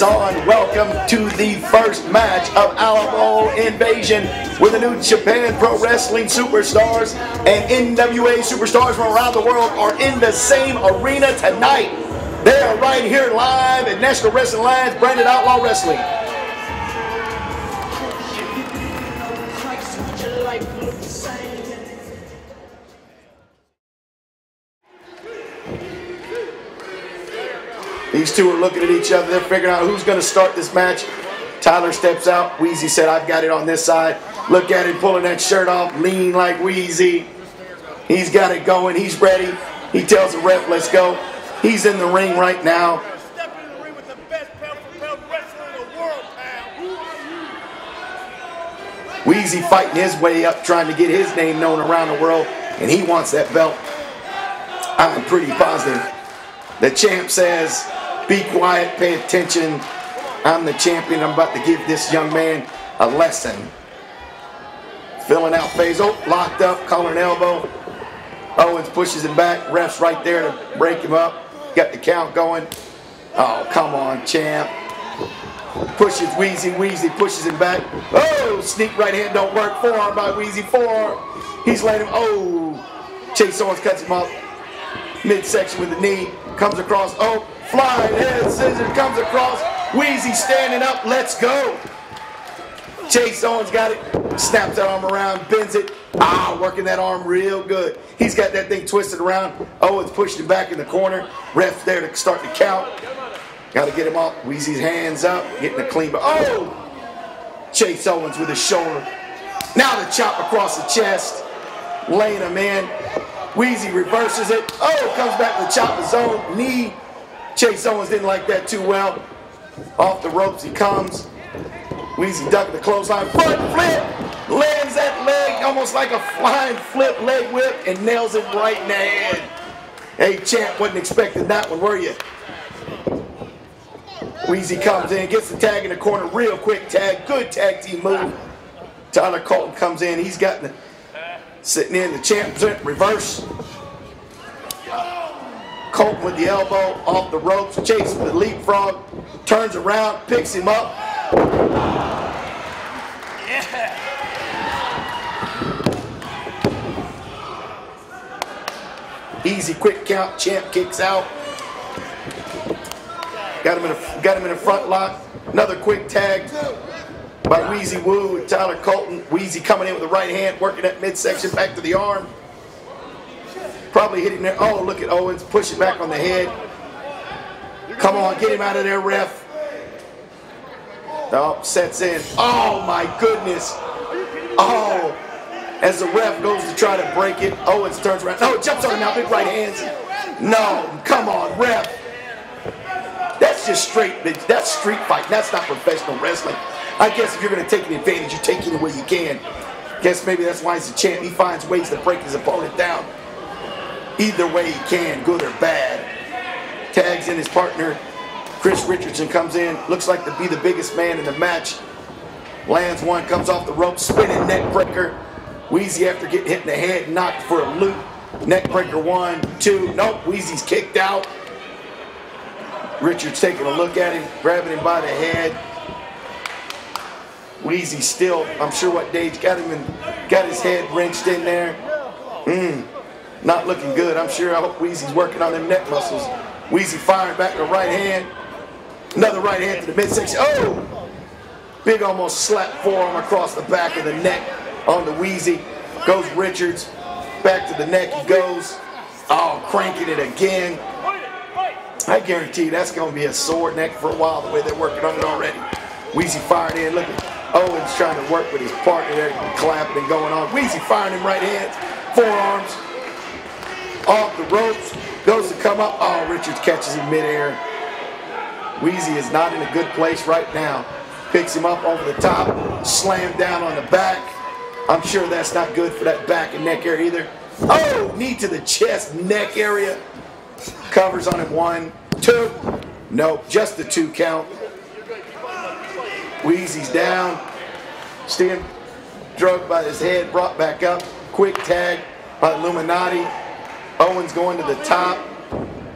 it's on. Welcome to the first match of Alamo Invasion with the New Japan Pro Wrestling superstars and NWA superstars from around the world are in the same arena tonight. They are right here live at National Wrestling Alliance, Branded Outlaw Wrestling. These two are looking at each other. They're figuring out who's going to start this match. Tyler steps out. Wheezy said, I've got it on this side. Look at him pulling that shirt off, lean like Wheezy. He's got it going. He's ready. He tells the ref, let's go. He's in the ring right now. Wheezy fighting his way up, trying to get his name known around the world, and he wants that belt. I'm pretty positive. The champ says, be quiet, pay attention. I'm the champion. I'm about to give this young man a lesson. Filling out phase. Oh, locked up, collar and elbow. Owens pushes him back. Ref's right there to break him up. Got the count going. Oh, come on, champ. Pushes Wheezy. Wheezy pushes him back. Oh, sneak right hand don't work. Forearm by Wheezy. Forearm. He's laying him. Oh, Chase Owens cuts him off. Midsection with the knee. Comes across. Oh, Flying head scissors comes across. Wheezy standing up. Let's go. Chase Owens got it. Snaps that arm around, bends it. Ah, working that arm real good. He's got that thing twisted around. Owens pushed him back in the corner. Ref there to start the count. Got to get him off. Wheezy's hands up, getting a clean. But oh, Chase Owens with his shoulder. Now the chop across the chest, laying him in. Wheezy reverses it. Oh, comes back to the chop his own knee. Chase Owens didn't like that too well. Off the ropes he comes. Wheezy ducking the clothesline. Front flip. Lands that leg almost like a flying flip leg whip and nails it right in the head. Hey, champ, wasn't expecting that one, were you? Wheezy comes in, gets the tag in the corner, real quick tag, good tag team move. Tyler Colton comes in, he's got the sitting in the champ reverse. Colt with the elbow off the ropes, Chase with the leapfrog, turns around, picks him up. Yeah. Easy quick count, champ kicks out. Got him in a got him in a front lock. Another quick tag by Wheezy Woo and Tyler Colton. Wheezy coming in with the right hand, working that midsection back to the arm. Probably hitting there. Oh, look at Owens pushing back on the head. Come on, get him out of there, ref. Oh, sets in. Oh my goodness. Oh, as the ref goes to try to break it, Owens turns around. No, jumps on him now, big right hands. No, come on, ref. That's just straight, that's street fight. That's not professional wrestling. I guess if you're going to take an advantage, you take it away you can. Guess maybe that's why he's a champ. He finds ways to break his opponent down. Either way he can, good or bad. Tags in his partner. Chris Richardson comes in, looks like to be the biggest man in the match. Lands one, comes off the rope, spinning neck breaker. Wheezy after getting hit in the head, knocked for a loop. Neck breaker one, two, nope, Wheezy's kicked out. Richards taking a look at him, grabbing him by the head. Wheezy still, I'm sure what Dage got him and got his head wrenched in there. Mmm. Not looking good. I'm sure I hope Wheezy's working on them neck muscles. Wheezy firing back the right hand. Another right hand to the midsection. Oh! Big almost slap forearm across the back of the neck on the Wheezy. Goes Richards. Back to the neck he goes. Oh, cranking it again. I guarantee you that's going to be a sore neck for a while the way they're working on it already. Wheezy fired in. Look at Owens trying to work with his partner there, clapping and going on. Wheezy firing him right hands, forearms off the ropes, goes to come up. Oh, Richards catches him midair. Wheezy is not in a good place right now. Picks him up over the top, slam down on the back. I'm sure that's not good for that back and neck area either. Oh, knee to the chest, neck area. Covers on him one, two. Nope, just the two count. Wheezy's down. Staying drugged by his head, brought back up. Quick tag by Illuminati. Owens going to the top.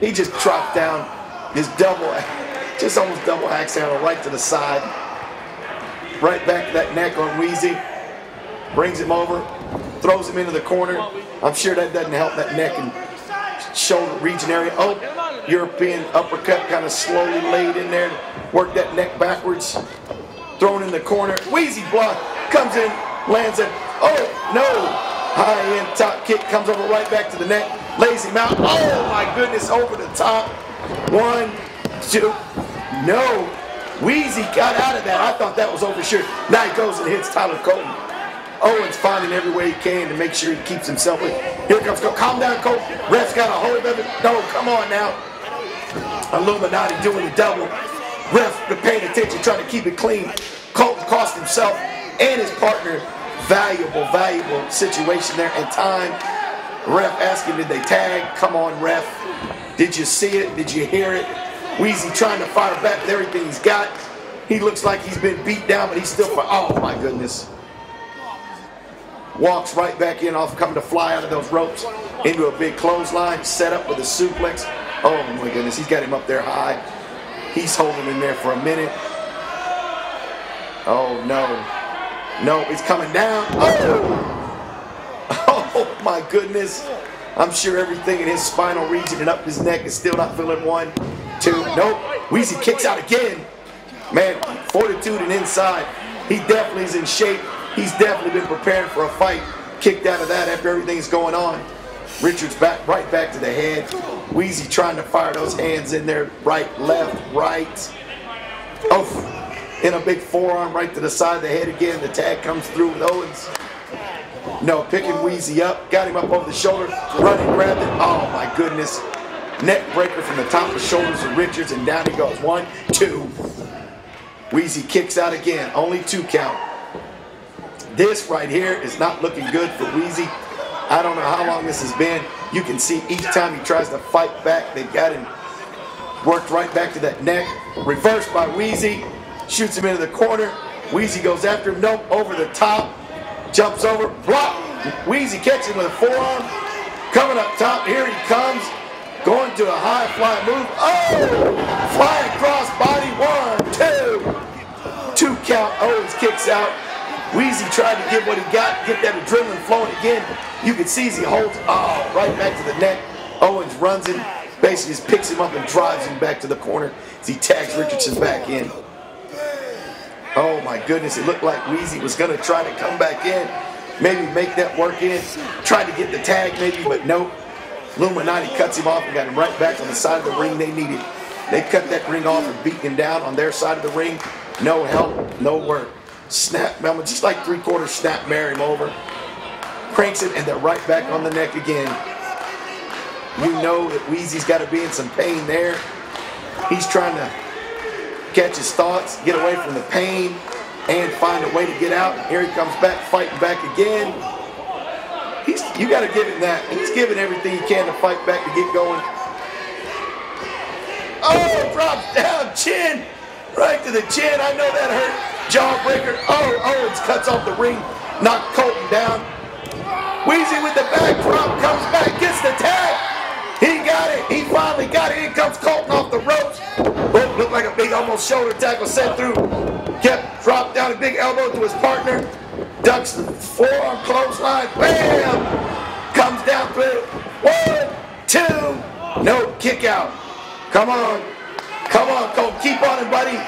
He just dropped down his double Just almost double axe handle right to the side. Right back to that neck on Weezy. Brings him over, throws him into the corner. I'm sure that doesn't help that neck and shoulder region area. Oh, European uppercut kind of slowly laid in there. Work that neck backwards. Thrown in the corner. Weezy block. Comes in. Lands it. Oh, no. High end top kick. Comes over right back to the neck. Lays him out. Oh, my goodness. Over the top. One, two. No. Weezy got out of that. I thought that was over sure. Now he goes and hits Tyler Colton. Owens finding every way he can to make sure he keeps himself in. Here comes Cole. Calm down, Cole. Ref's got a hold of it. No, come on now. Illuminati doing the double. Ref paying attention, trying to keep it clean. Colton cost himself and his partner valuable, valuable situation there and time. Ref asking, did they tag? Come on, ref. Did you see it? Did you hear it? Weezy trying to fire back with everything he's got. He looks like he's been beat down, but he's still, oh my goodness. Walks right back in off coming to fly out of those ropes into a big clothesline, set up with a suplex. Oh my goodness, he's got him up there high. He's holding him there for a minute. Oh no. No, he's coming down. Oh! Oh my goodness. I'm sure everything in his spinal region and up his neck is still not feeling one, two. Nope. Weezy kicks out again. Man, fortitude and inside. He definitely is in shape. He's definitely been preparing for a fight. Kicked out of that after everything's going on. Richards back right back to the head. Weezy trying to fire those hands in there. Right, left, right. Oh, in a big forearm right to the side of the head again. The tag comes through with Owens. No, picking Weezy up. Got him up over the shoulder. Running, grabbed it. Oh my goodness. Neck breaker from the top of shoulders of Richards and down he goes. One, two. Weezy kicks out again. Only two count. This right here is not looking good for Weezy. I don't know how long this has been. You can see each time he tries to fight back, they've got him worked right back to that neck. Reversed by Weezy. Shoots him into the corner. Weezy goes after him. Nope, over the top. Jumps over. Block. Weezy catches him with a forearm. Coming up top. Here he comes. Going to a high fly move. Oh! Flying cross body. One, two. Two count. Owens kicks out. Weezy tried to get what he got, get that adrenaline flowing again. You can see he holds, oh, right back to the neck. Owens runs him, basically just picks him up and drives him back to the corner as he tags Richardson back in. Oh my goodness, it looked like Weezy was gonna try to come back in, maybe make that work in, try to get the tag maybe, but nope. Illuminati cuts him off and got him right back on the side of the ring they needed. They cut that ring off and beat him down on their side of the ring. No help, no work. Snap Melman, just like three quarters snap mare him over. Cranks it and they're right back on the neck again. You know that Weezy's got to be in some pain there. He's trying to catch his thoughts, get away from the pain, and find a way to get out. Here he comes back, fighting back again. He's, you got to give him that. He's giving everything he can to fight back to get going. Oh, drops down, chin, right to the chin. I know that hurt. Jawbreaker. Oh, Owens cuts off the ring, knocks Colton down. Weezy with the back drop, comes back, gets the tag. He got it. He finally got it. In comes Colton off the ropes. Oh, looked like a big almost shoulder tackle set through. Kept dropped down a big elbow to his partner. Ducks the forearm clothesline. Bam! Comes down through. One, two. No kick out. Come on. Come on, Colton. Keep on it, buddy.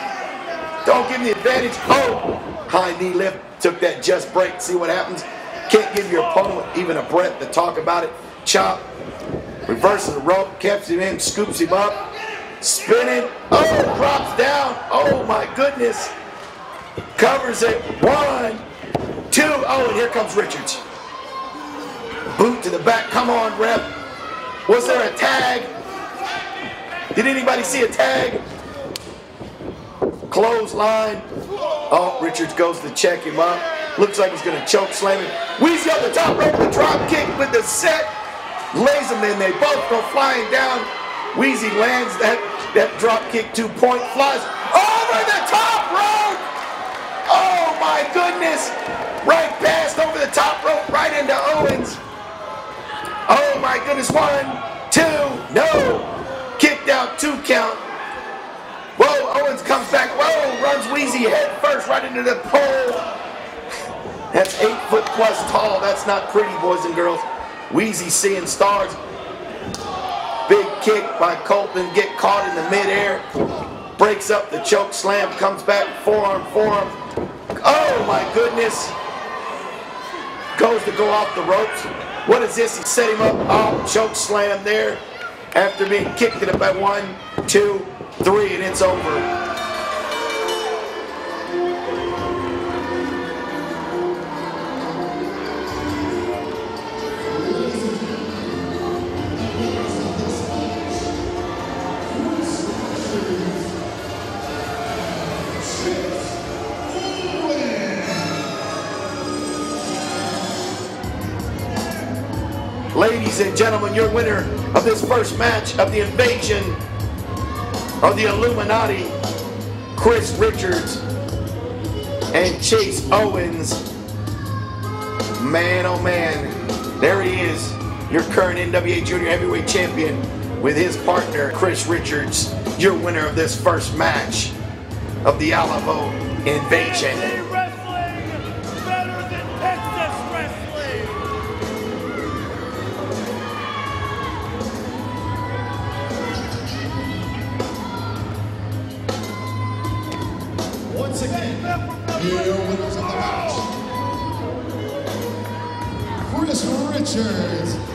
Don't give him the advantage. Oh, high knee lift. Took that just break. See what happens? Can't give your opponent even a breath to talk about it. Chop. Reverses the rope. Keeps him in. Scoops him up. Spinning. Oh, drops down. Oh, my goodness. Covers it. One, two. Oh, and here comes Richards. Boot to the back. Come on, rep. Was there a tag? Did anybody see a tag? Clothesline. Oh, Richards goes to check him up. Looks like he's going to choke slam him. Weezy on the top rope, the drop kick with the set. In. They both go flying down. Weezy lands that, that drop kick two point. Flies over the top rope. Oh my goodness. Right past over the top rope, right into Owens. Oh my goodness. One, two, no. Kicked out, two count. Whoa. Owens comes back. Whoa, runs Weezy head first right into the pole. That's eight foot plus tall. That's not pretty, boys and girls. Weezy seeing stars. Big kick by Colton. Get caught in the midair. Breaks up the choke slam. Comes back. Forearm, forearm. Oh my goodness. Goes to go off the ropes. What is this? He set him up. Oh, choke slam there. After being kicked up by one, two, three, and it's over. Ladies and gentlemen, your winner of this first match of the invasion of the Illuminati, Chris Richards and Chase Owens. Man, oh man, there he is, your current NWA Junior Heavyweight Champion with his partner, Chris Richards, your winner of this first match of the Alamo Invasion. Once again, here your winners of the match, Chris Richards